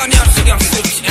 Koniarz jak w